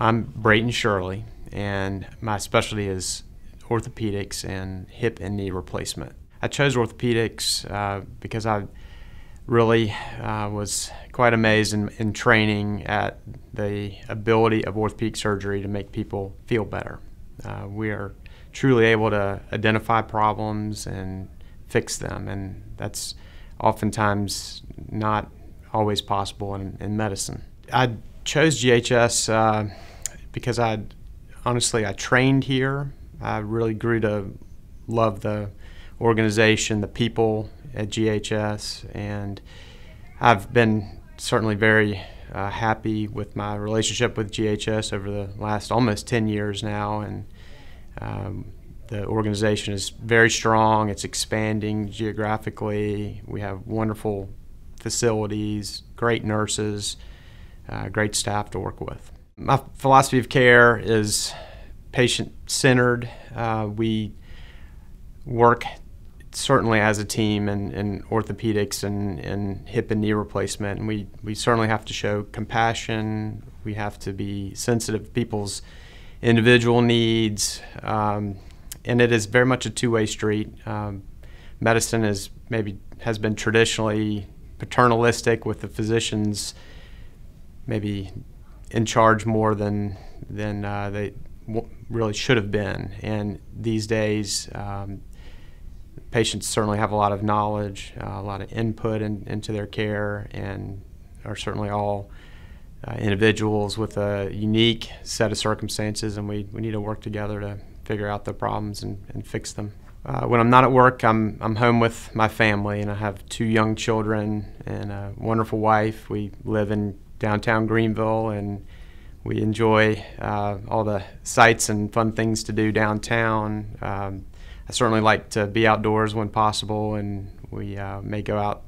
I'm Brayton Shirley, and my specialty is orthopedics and hip and knee replacement. I chose orthopedics uh, because I really uh, was quite amazed in, in, training at the ability of orthopedic surgery to make people feel better. Uh, we are truly able to identify problems and fix them, and that's oftentimes not always possible in, in medicine. I chose GHS uh, because I honestly I trained here. I really grew to love the organization, the people at GHS, and I've been certainly very uh, happy with my relationship with GHS over the last almost 10 years now, and um, the organization is very strong. It's expanding geographically. We have wonderful facilities, great nurses, uh, great staff to work with. My philosophy of care is patient centered. Uh, we work certainly as a team in, in orthopedics and, and hip and knee replacement. And we, we certainly have to show compassion. We have to be sensitive to people's individual needs. Um, and it is very much a two way street. Um, medicine is maybe has been traditionally paternalistic with the physicians maybe in charge more than than uh, they really should have been. And these days, um, patients certainly have a lot of knowledge, uh, a lot of input in, into their care, and are certainly all uh, individuals with a unique set of circumstances, and we, we need to work together to figure out the problems and, and fix them. Uh, when I'm not at work, I'm, I'm home with my family, and I have two young children and a wonderful wife. We live in downtown Greenville, and we enjoy uh, all the sights and fun things to do downtown. Um, I certainly like to be outdoors when possible, and we uh, may go out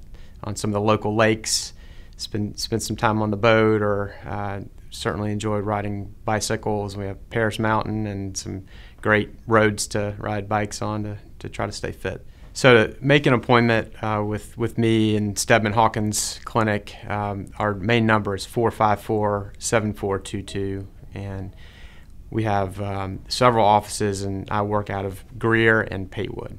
on some of the local lakes, spend spend some time on the boat, or uh, certainly enjoy riding bicycles. We have Paris Mountain and some great roads to ride bikes on to, to try to stay fit. So to make an appointment uh, with, with me in Steadman Hawkins Clinic, um, our main number is 454-7422, and we have um, several offices, and I work out of Greer and Patewood.